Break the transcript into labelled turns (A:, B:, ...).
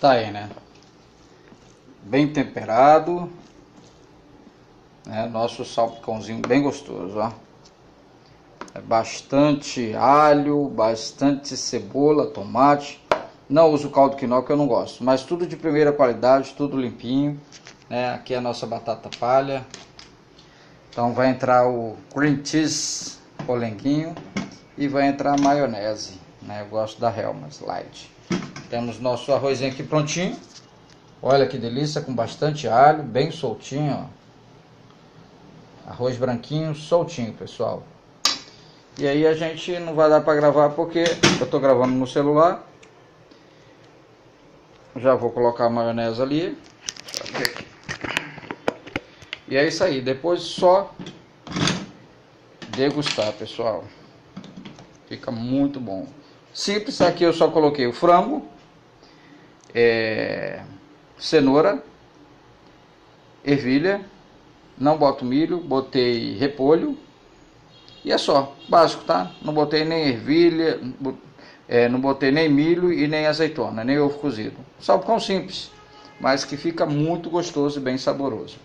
A: Tá aí, né? Bem temperado. Né? Nosso salpicãozinho bem gostoso, ó. É bastante alho, bastante cebola, tomate. Não uso caldo quinoa que eu não gosto, mas tudo de primeira qualidade, tudo limpinho. Né? Aqui é a nossa batata palha. Então vai entrar o cream cheese polenguinho e vai entrar a maionese. Né? Eu gosto da Helmas Light. Temos nosso arrozinho aqui prontinho. Olha que delícia, com bastante alho, bem soltinho. Ó. Arroz branquinho, soltinho, pessoal. E aí a gente não vai dar para gravar porque eu estou gravando no celular. Já vou colocar a maionese ali. E é isso aí. Depois só degustar, pessoal. Fica muito bom. Simples, aqui eu só coloquei o frango, é, cenoura, ervilha, não boto milho, botei repolho e é só, básico, tá? Não botei nem ervilha, é, não botei nem milho e nem azeitona, nem ovo cozido. Só pão simples, mas que fica muito gostoso e bem saboroso.